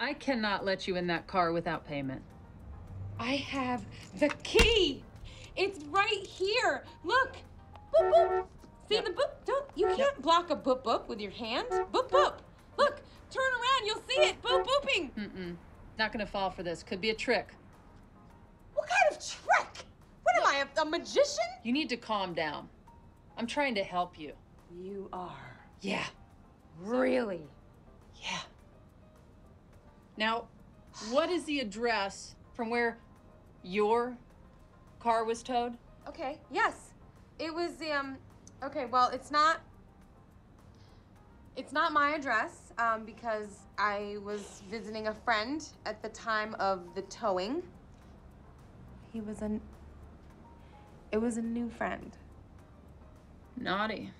I cannot let you in that car without payment. I have the key. It's right here. Look. Boop boop. See Yep. the boop? Don't you can't block a boop boop with your hand. Boop boop. Look. Turn around. You'll see it. Boop booping. Mm-mm. Not gonna fall for this. Could be a trick. What kind of trick? What am I, a, a magician? You need to calm down. I'm trying to help you. You are. Yeah. Really? Yeah. Now, what is the address from where your car was towed? Okay. Yes. It was the um. Okay. Well, it's not. It's not my address um, because I was visiting a friend at the time of the towing. He was an. It was a new friend. Naughty.